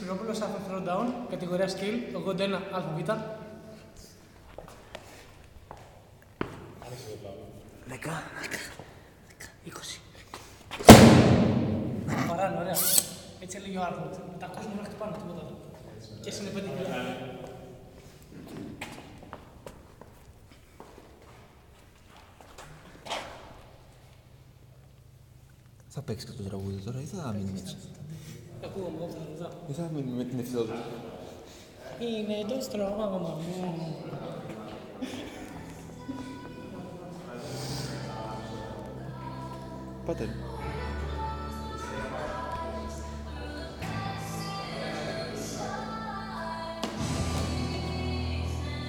Σπυρόπουλος, Alpha Throwdown, κατηγορία Skill, 81 ΑΒ. Δέκα. 20. Παράνε, ωραία. Έτσι έλεγε ο Άρνοντ. Με τα ακούς μόνο χτυπάνε τίποτα άλλο. Και εσύ είναι 5 κιλά. Θα παίξεις και το τραγούδι τώρα ή θα μείνεις έτσι; θα Δεν θα με την ευθυνότητα. Είναι το στρώμα μου. Πάτε.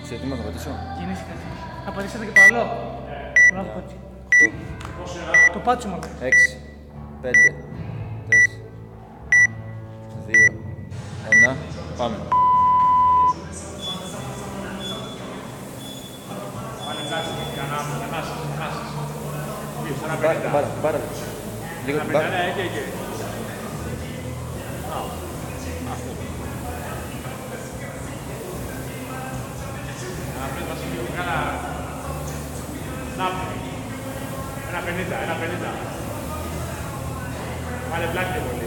Σε τι μας το πατήσω; Απαντήσατε και το άλλο. Μπράβο, κότσι. Το πάτσο μου. 6, 5, ένα, πάμε. Πάρε, πάρε, πάρε. Λίγο την πάρε. Ένα πενήντα, ένα πενήντα. Βάλε πλάτη πολύ.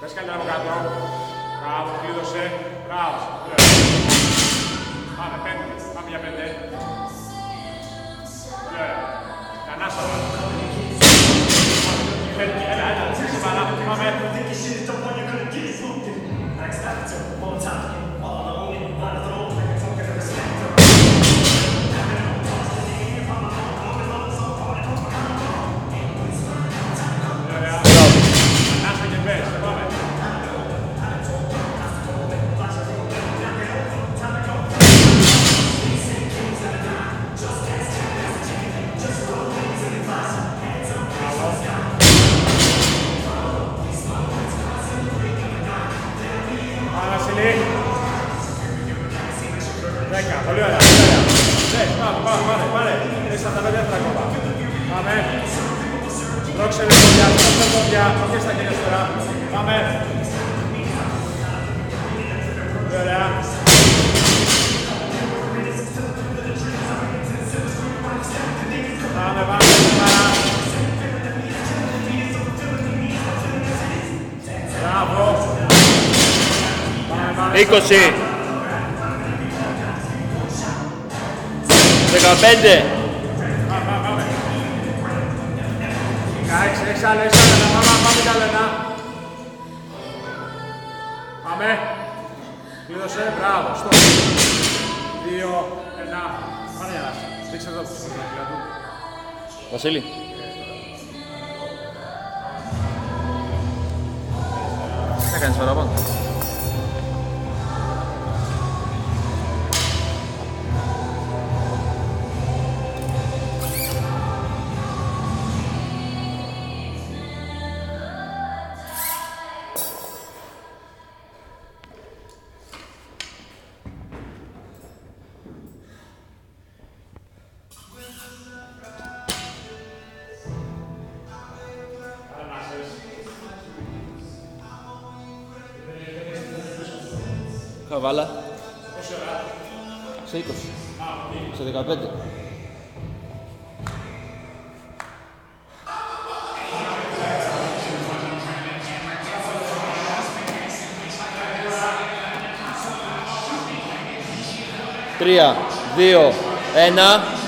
Πες καλύτερα από κάτω. Μπράβο, κλείδωσε. Μπράβο. Πάμε, πέντε. Πάμε για πέντε. Δόξε με πόδια. Όχι στα χέρια σου τώρα. Πάμε. Πολύ ωραία. Πάμε, πάμε, πάμε. 16, έξι άλλο, έξι άλλο ένα. Πάμε, πάμε κι άλλο ένα. Πάμε. Κλείδωσε, μπράβο, στο. Δύο, Ένα. Πάνε για να δείξε εδώ που είναι τα του. Βασίλη. Τι έκανες παραπάνω; Χαβάλα. Σε 20. Σε 15. Τρία, δύο, ένα.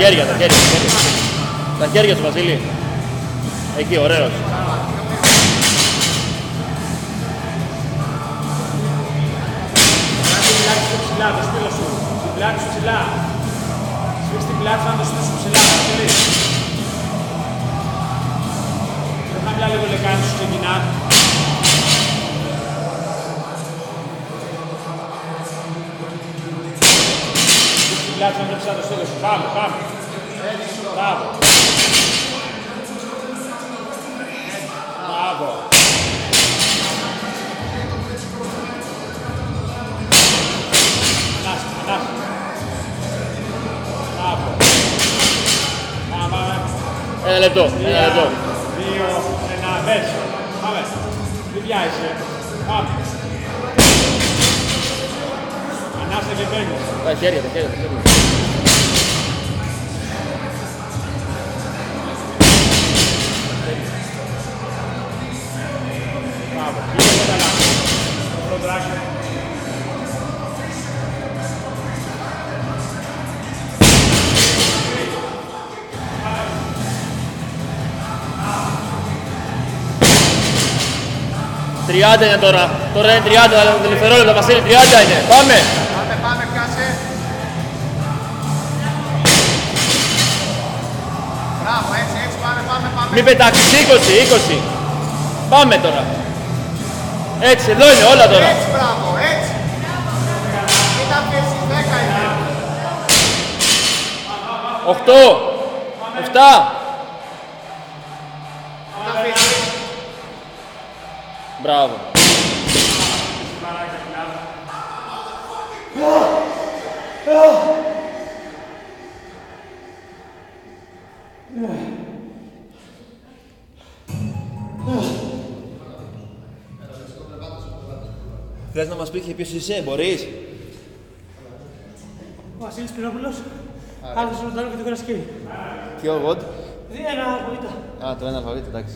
Χέρια, τα χέρια, τα χέρια. Τα χέρια σου, Βασίλη. Εκεί, ωραίος. Κράτη την πλάτη σου ψηλά, το σπήλο σου. Την πλάτη σου ψηλά. Σφίξ την πλάτη σου, να το σπίτι σου ψηλά, Βασίλη. Πιο χαμηλά λίγο λεκάνη σου ξεκινά. Σφίξ την πλάτη σου, να το ψηλά το σπήλο σου. Πάμε, πάμε. Μπράβο. Μπράβο. Ανάσε, ανάσε. Μπράβο. Πάμε, πάμε. Ένα λεπτό, ένα λεπτό. Δύο, ένα, μπες. Πάμε. Μην Τα χέρια, τα χέρια, τα χέρια. Μπράβο. Λίγο καλά. Το προδράκι. Τριάντα είναι τώρα. Τώρα είναι 30, αλλά το δευτερόλεπτο, Βασίλη, 30 είναι. Πάμε. Πάμε, πάμε, Μην πετάξεις, 20, 20. Πάμε τώρα. Έτσι, εδώ είναι όλα τώρα. Έτσι, μπράβο, έτσι. Κοίτα πίεση, 10 είναι. 8, 7, Κοίτα πίεση. Μπράβο. Θες να μας πει και ποιος είσαι, μπορείς; Ο Βασίλης Πυρόπουλος. Άλφος Ρουτάνο και το Κουρασκή. Ποιο γοντ. Δύο ένα βοήτα. Α, το ένα αλφαβήτα, εντάξει.